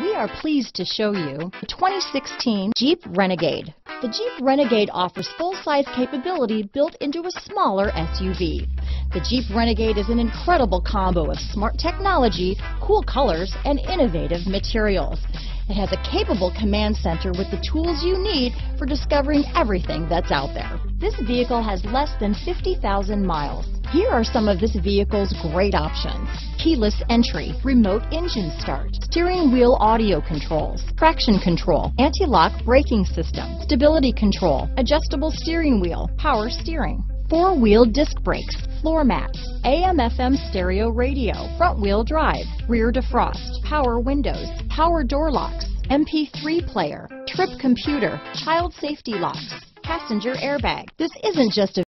We are pleased to show you the 2016 Jeep Renegade. The Jeep Renegade offers full-size capability built into a smaller SUV. The Jeep Renegade is an incredible combo of smart technology, cool colors, and innovative materials. It has a capable command center with the tools you need for discovering everything that's out there. This vehicle has less than 50,000 miles. Here are some of this vehicle's great options. Keyless entry, remote engine start, steering wheel audio controls, traction control, anti-lock braking system, stability control, adjustable steering wheel, power steering, four-wheel disc brakes, floor mats, AM FM stereo radio, front wheel drive, rear defrost, power windows, power door locks, MP3 player, trip computer, child safety locks, passenger airbag. This isn't just a